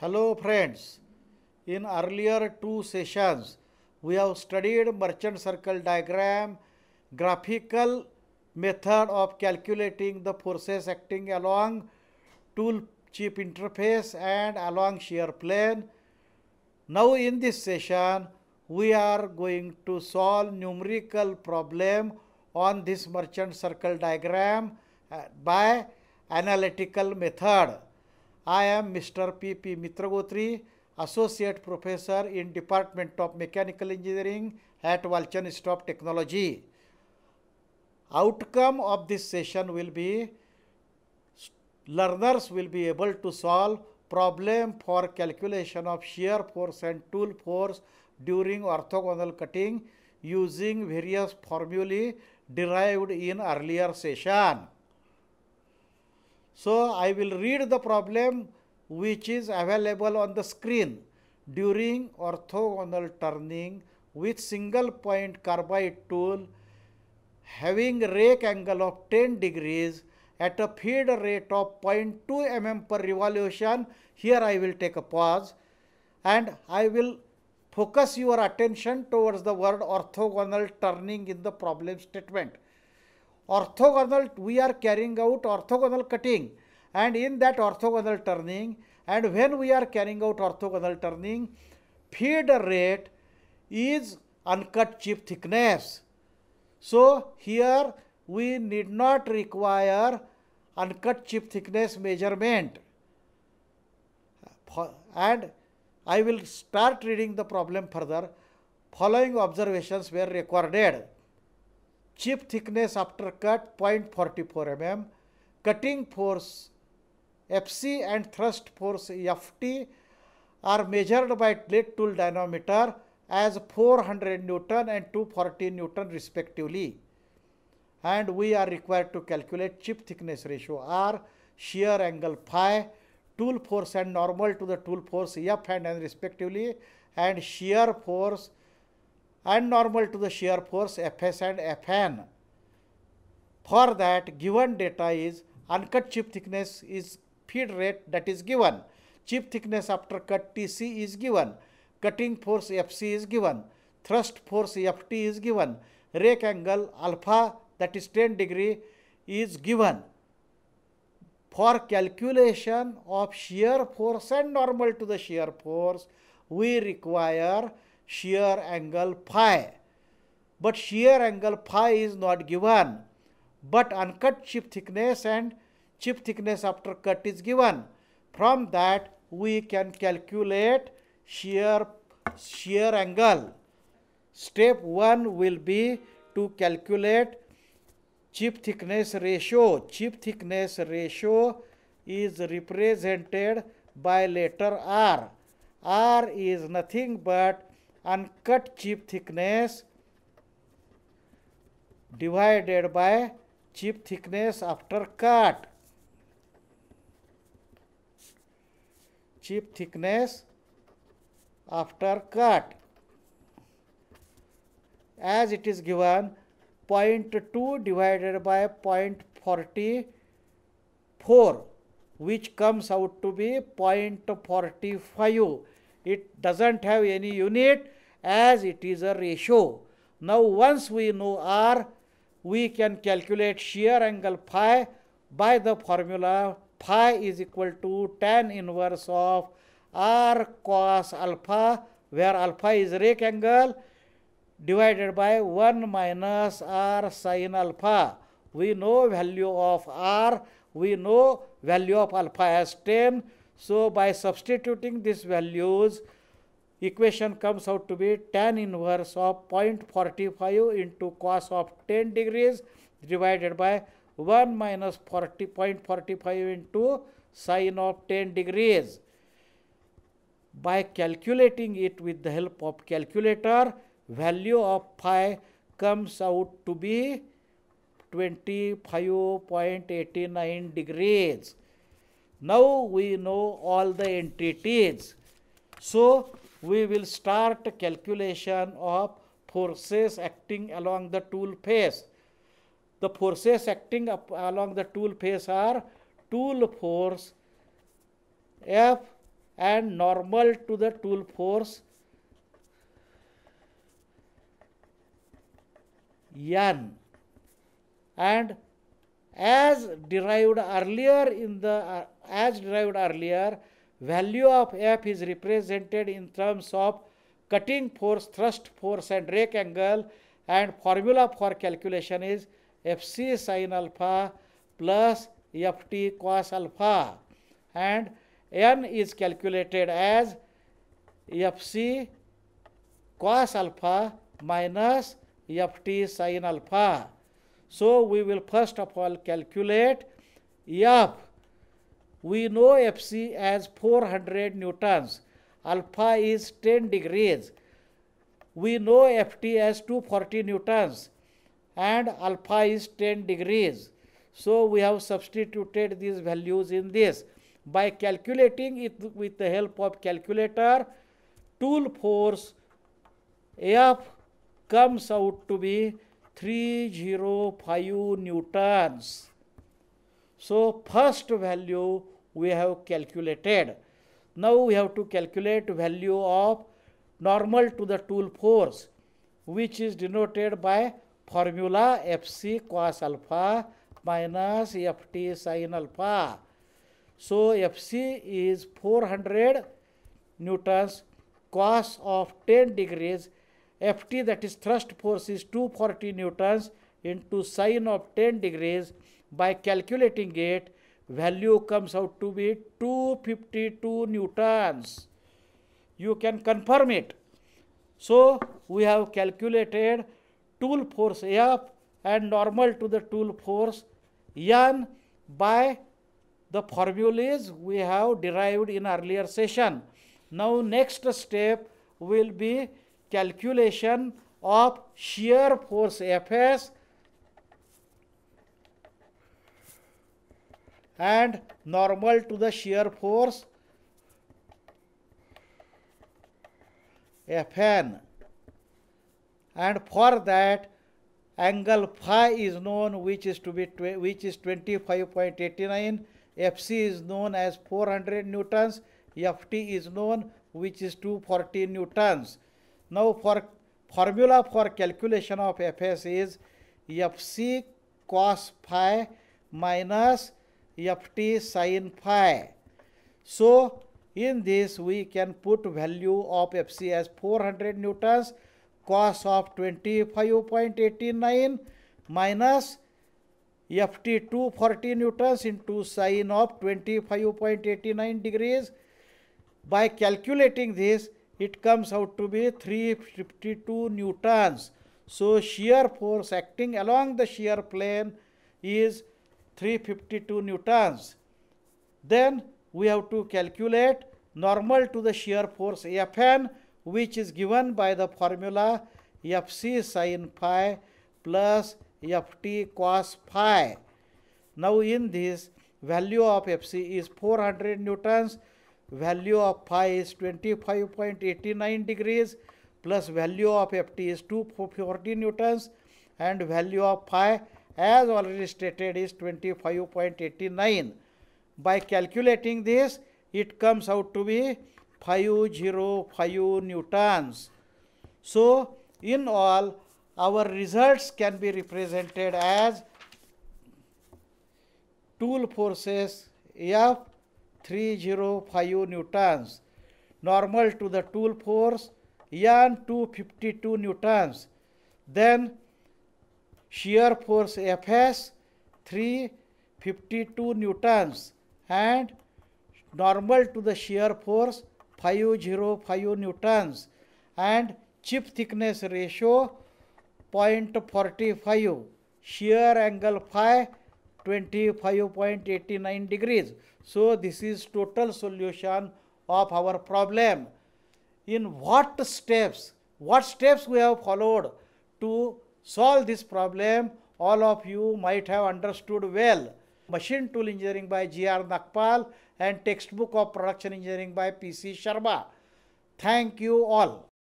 Hello friends, in earlier two sessions we have studied merchant circle diagram, graphical method of calculating the forces acting along tool chip interface and along shear plane. Now in this session we are going to solve numerical problem on this merchant circle diagram uh, by analytical method. I am Mr. P. P. Mitragotri, Associate Professor in Department of Mechanical Engineering at Walchanstop Technology. Outcome of this session will be learners will be able to solve problem for calculation of shear force and tool force during orthogonal cutting using various formulae derived in earlier session. So I will read the problem which is available on the screen during orthogonal turning with single point carbide tool having rake angle of 10 degrees at a feed rate of 0.2 mm per revolution. Here I will take a pause and I will focus your attention towards the word orthogonal turning in the problem statement. Orthogonal, we are carrying out orthogonal cutting and in that orthogonal turning and when we are carrying out orthogonal turning, feed rate is uncut chip thickness. So here we need not require uncut chip thickness measurement. And I will start reading the problem further. Following observations were recorded. Chip thickness after cut 0.44 mm, cutting force FC and thrust force FT are measured by lathe tool dynamometer as 400 Newton and 240 Newton respectively. And we are required to calculate chip thickness ratio R, shear angle phi, tool force and normal to the tool force F and N respectively, and shear force and normal to the shear force Fs and Fn. For that given data is uncut chip thickness is feed rate that is given. Chip thickness after cut Tc is given. Cutting force Fc is given. Thrust force Ft is given. Rake angle alpha that is 10 degree is given. For calculation of shear force and normal to the shear force, we require shear angle phi. But shear angle phi is not given. But uncut chip thickness and chip thickness after cut is given. From that we can calculate shear, shear angle. Step 1 will be to calculate chip thickness ratio. Chip thickness ratio is represented by letter R. R is nothing but uncut chip thickness divided by chip thickness after cut. chip thickness after cut as it is given 0.2 divided by 0.44 which comes out to be 0.45 it doesn't have any unit as it is a ratio now once we know r we can calculate shear angle phi by the formula phi is equal to tan inverse of r cos alpha where alpha is rake angle divided by 1 minus r sin alpha. We know value of r, we know value of alpha as 10. So by substituting these values, equation comes out to be tan inverse of 0.45 into cos of 10 degrees divided by 1 minus 0.45 into sine of 10 degrees. By calculating it with the help of calculator, value of phi comes out to be 25.89 degrees. Now we know all the entities. So we will start calculation of forces acting along the tool face. The forces acting along the tool face are tool force F and normal to the tool force n and as derived earlier in the uh, as derived earlier value of f is represented in terms of cutting force thrust force and rake angle and formula for calculation is fc sin alpha plus ft cos alpha and n is calculated as fc cos alpha minus ft sin alpha. So we will first of all calculate f. We know fc as 400 newtons, alpha is 10 degrees. We know ft as 240 newtons and alpha is 10 degrees. So we have substituted these values in this. By calculating it with the help of calculator, tool force F comes out to be 305 newtons. So first value we have calculated. Now we have to calculate value of normal to the tool force which is denoted by formula Fc cos alpha minus Ft sin alpha. So Fc is 400 newtons cos of 10 degrees Ft that is thrust force is 240 newtons into sine of 10 degrees. By calculating it, value comes out to be 252 newtons. You can confirm it. So we have calculated tool force F and normal to the tool force N by the formulas we have derived in earlier session. Now next step will be calculation of shear force Fs and normal to the shear force Fn. And for that angle phi is known which is to be which is 25.89 fc is known as 400 newtons. Ft is known which is 240 newtons now for formula for calculation of Fs is Fc cos phi minus Ft sin phi. So in this we can put value of Fc as 400 newtons cos of 25.89 minus Ft 240 newtons into sin of 25.89 degrees. By calculating this, it comes out to be 352 newtons. So shear force acting along the shear plane is 352 newtons. Then we have to calculate normal to the shear force Fn which is given by the formula Fc sin phi plus Ft cos phi. Now in this value of Fc is 400 newtons value of phi is 25.89 degrees plus value of ft is 240 newtons and value of phi as already stated is 25.89. By calculating this it comes out to be 505 newtons. So in all our results can be represented as tool forces F 305 newtons. Normal to the tool force N 252 newtons. Then shear force Fs 352 newtons and normal to the shear force 505 newtons and chip thickness ratio 0.45 shear angle phi 25.89 degrees. So this is total solution of our problem. In what steps, what steps we have followed to solve this problem, all of you might have understood well. Machine Tool Engineering by G.R. Nagpal and Textbook of Production Engineering by P.C. Sharma. Thank you all.